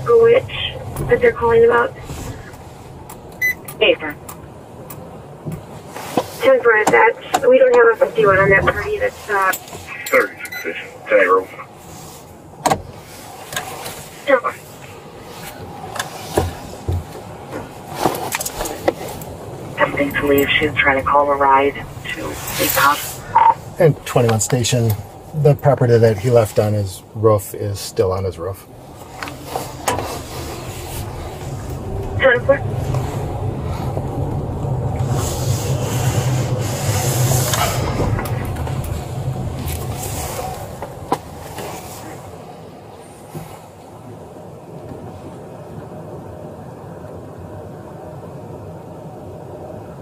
is that that they're calling about? Jason. 10 for that's, we don't have a 51 on that party. That's, uh, 36 station. Zero. 10 for. To leave. She was trying to call a ride to leave the house. And 21 Station, the property that he left on his roof is still on his roof. 10 for.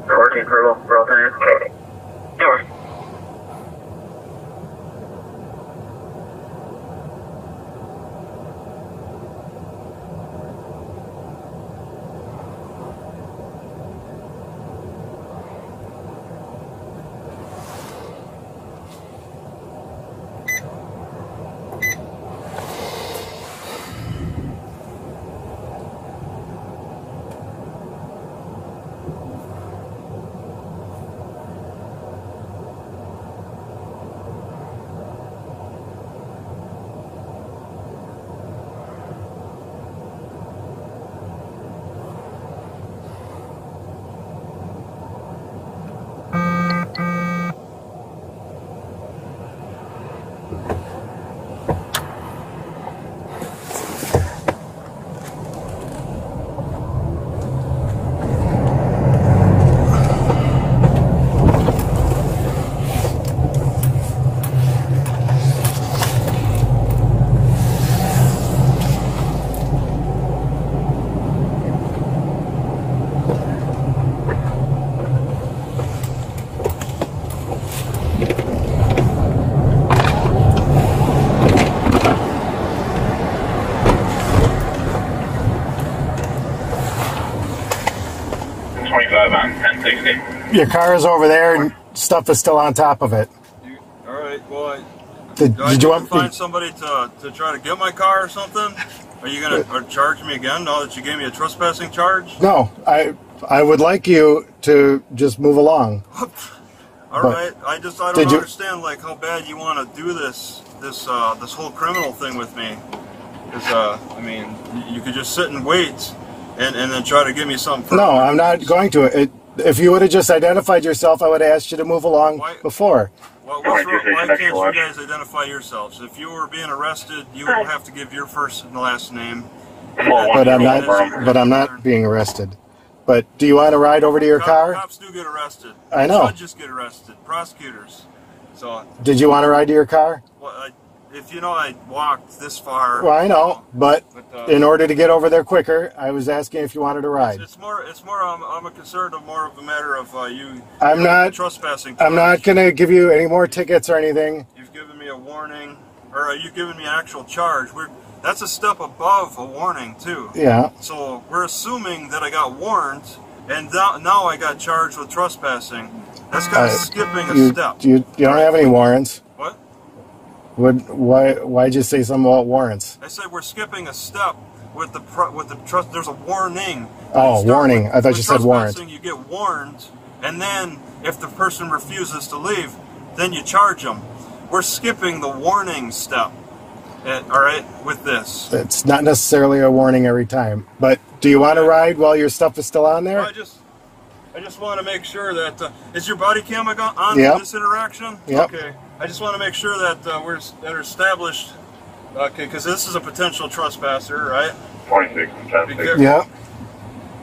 Fourteen purple. Roll time. Door. Twenty-five on ten sixty. Your car is over there and stuff is still on top of it. You, all right. Well, I, Did, do I you want to find somebody to, to try to get my car or something? Are you gonna or charge me again now that you gave me a trespassing charge? No, I I would like you to just move along. All But- right. I just I don't Did you- understand like how bad you want to do this this uh, this whole criminal thing with me. Because uh, I mean, you- you could just sit and wait, and, and then try to give me something. No, I'm not going to. It, if you would have just identified yourself, I would have asked you to move along Why- before. Why, what's wrong- why can't you guys identify yourselves? If you were being arrested, you would have to give your first and last name. But I'm not. But I'm not being arrested. But do you want to ride over to your Cop- car? Cops do get arrested. I know. Judges get arrested. Prosecutors. So, Did you want to ride to your car? well, I, if you know I walked this far. Well, I know, but But, uh, in order to get over there quicker, I was asking if you wanted to ride. It's more. It's more. Um, I'm a concerned of more of a matter of uh, you. I'm not- trespassing. I'm not going to give you any more tickets or anything. You've given me a warning, or are you giving me an actual charge? We're that's a step above a warning too. Yeah. So we're assuming that I got warned, and now, now I got charged with trespassing. That's kind of Uh, skipping a You, step. you, you don't have any warrants. What? Would why why'd you say something about warrants? I said we're skipping a step with the with the trust. There's a warning. Oh, warning. I thought you said warrant. You get warned, and then if the person refuses to leave, then you charge them. We're skipping the warning step. eh, all right, with this. It's not necessarily a warning every time. But do you want to ride while your stuff is still on Well, I just, I just want to make sure that uh, is your body cam on Yep. this interaction. Yep. Okay. I just want to make sure that uh, we're that are established. Okay, because this is a potential trespasser, right? Twenty-six and ten Be careful. Yeah.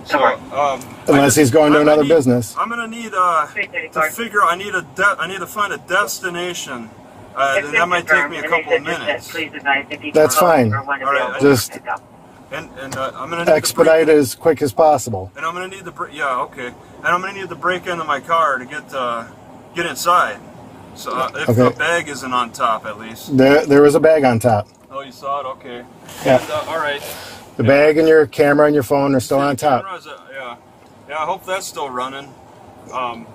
So, um, I Unless he's going to I'm another need- business. I'm gonna need uh, to figure. I need a de- I need to find a destination. Uh, and that might take me a couple of minutes. Please advise if you That's fine. All right, Just- to pick up. And and uh, I'm gonna need Expedite to as quick as possible. And I'm gonna need the br- yeah okay. And I'm gonna need to break into my car to get uh, get inside. So uh, if the bag isn't on top at least. There, there was a bag on top. Oh, you saw it? Okay. Yeah. And, uh, all right. The bag and your camera and your phone are still See, on top. camera uh, yeah. Yeah, I hope that's still running. Um,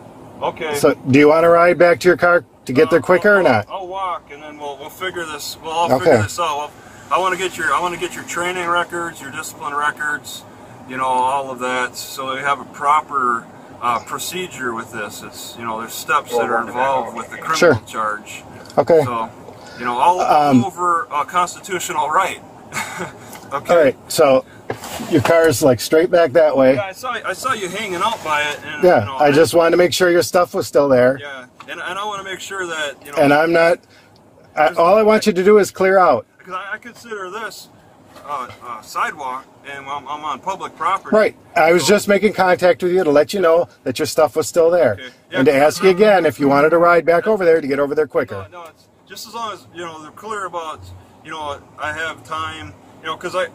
okay. So, do you want to ride back to your car to get there Uh, quicker or I'll- not? I'll, I'll walk, and then we'll we'll figure this. We'll all Okay. figure this out. Well, I want to get your I want to get your training records, your discipline records, you know, all of that, so we have a proper uh, procedure with this. It's you know, there's steps that are involved with the criminal Sure. charge. Okay. So, you know, all, Um, all over a constitutional right. okay. All right. So your car's like straight back that way. Yeah, I saw I saw you hanging out by it, and Yeah. you know, I just wanted to make sure your stuff was still there. yeah, and, and I want to make sure that you know, And I'm not. I, all I want you to do is clear out. because I, I consider this uh, uh, sidewalk, and I'm, I'm on public property. Right. I was So- just making contact with you to let you know that your stuff was still there. Okay. Yeah, and to ask you again if you wanted to ride back over there to get over there quicker. No, no, it's just as long as you know they're clear about you know I have time. You know, because I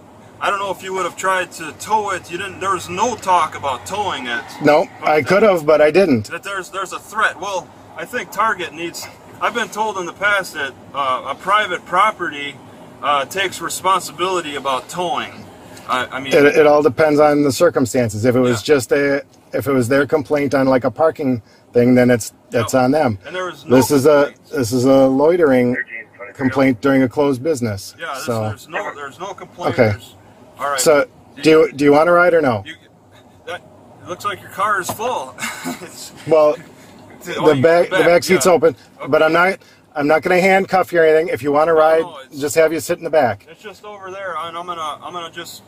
I don't know if you would have tried to tow it. You didn't. There was no talk about towing it. No, I could have, but I didn't. That there's there's a threat. Well, I think Target needs. I've been told in the past that uh, a private property uh, takes responsibility about towing. I, I mean, It, it all depends on the circumstances. If it was Yeah. just a, if it was their complaint on like a parking thing, then it's that's No. on them. and there was no This is a this is a loitering complaint during a closed business. Yeah, there's, so there's no there's no complaint. Okay. There's- all right. so do you do you want to ride or no? You, that, it looks like your car is full. Well, oh, the you- back the back seat's yeah. open, but I'm not I'm not going to handcuff you or anything. If you want to ride, no, just have you sit in the back. It's just over there, and I'm gonna I'm gonna just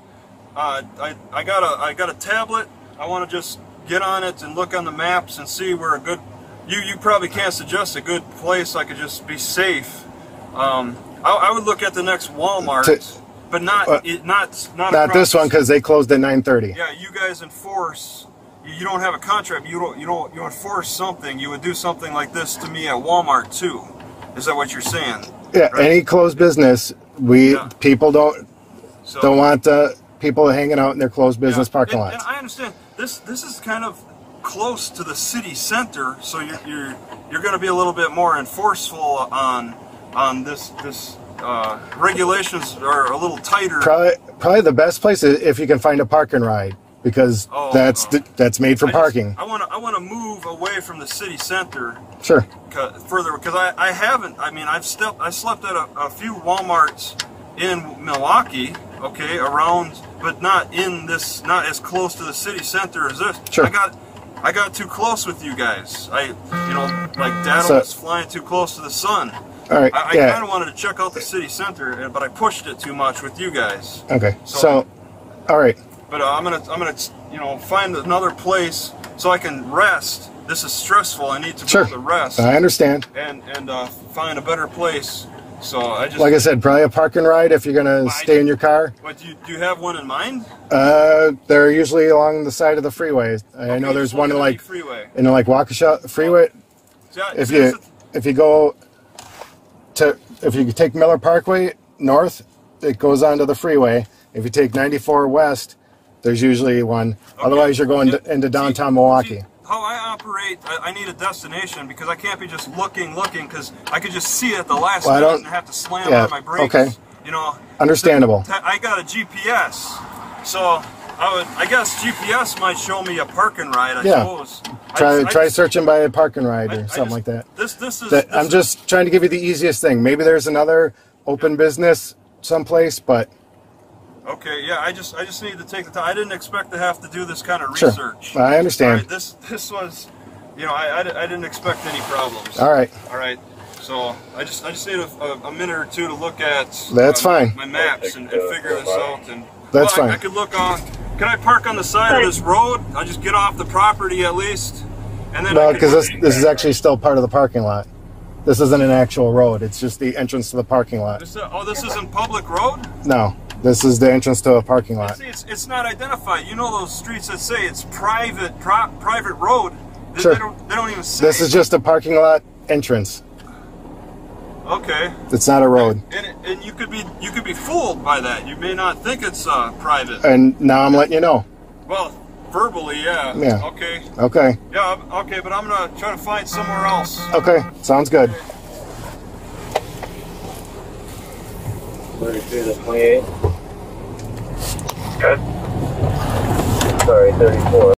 uh, I I got a I got a tablet. I want to just get on it and look on the maps and see where a good. You you probably can't suggest a good place I could just be safe. Um, I, I would look at the next Walmart, To- but not uh, it, not not Not this one because they closed at 9:30. Yeah, you guys enforce. You, you don't have a contract. You don't. You don't. You enforce something. You would do something like this to me at Walmart too. Is that what you're saying? Yeah, Right. any closed business, we Yeah. people don't So, don't want uh, people hanging out in their closed business Yeah, parking lots. And I understand this. This is kind of close to the city center, so you're you're, you're going to be a little bit more enforceful on on this this uh, regulations are a little tighter. Probably, probably the best place is if you can find a park and ride because Oh, that's th- that's made for I just- parking. I want to I want to move away from the city center Sure. Further because I, I haven't I mean I've slept I slept at a, a few WalMarts in Milwaukee okay around but not in this not as close to the city center as this Sure. I got I got too close with you guys I you know like data So- was flying too close to the sun All right. I, I yeah. kind of wanted to check out the city center but I pushed it too much with you guys okay. so- So, all right. but uh, I'm gonna I'm gonna you know find another place so I can rest this is stressful I need to Sure. to rest I understand. and and uh, find a better place. So I just Like I said, probably a park and ride if you're gonna stay in your car. But do you, do you have one in mind? Uh, they're usually along the side of the freeway. I know there's one in like freeway. in like Waukesha freeway. See, I- If you if you go to if you take Miller Parkway north, it goes onto the freeway. If you take 94 west, there's usually one. okay. Otherwise, you're going Yeah, to, into see- downtown Milwaukee. see, how I operate, I, I need a destination because I can't be just looking, looking because I could just see it at the last Well, I minute don't- and have to slam yeah, on my brakes. okay. You know. Understandable. I got a GPS, so I would. I guess GPS might show me a parking ride. I Yeah. suppose. I Try I try just- searching by a parking ride or I something just- like that. This this is. That this I'm is- just trying to give you the easiest thing. Maybe there's another open business someplace, but Okay, yeah, I just I just need to take the time. I didn't expect to have to do this kind of Sure. research. I understand. All right, this this was, you know, I, I, I didn't expect any problems. all right. All right. So I just I just need a, a, a minute or two to look at That's uh, fine. my maps and, and figure this out. And That's well, fine. I, could look on. Can I park on the side of this road? I'll just get off the property at least, and then No, because this this is actually still part of the parking lot. This isn't an actual road. It's just the entrance to the parking lot. This, uh, oh, this isn't public road. No, this is the entrance to a parking lot. See, it's, it's not identified. You know those streets that say it's private pro, private road. They, Sure. they don't they don't even say. This is just a parking lot entrance. okay. It's not a road. And, it- and you could be you could be fooled by that. You may not think it's uh, private. And now I'm letting you know. Well, verbally, yeah. Yeah. Okay. Okay. Yeah. Okay, but I'm gonna try to find somewhere else. Okay. Sounds good. 33 to 28. Good. Sorry, 34.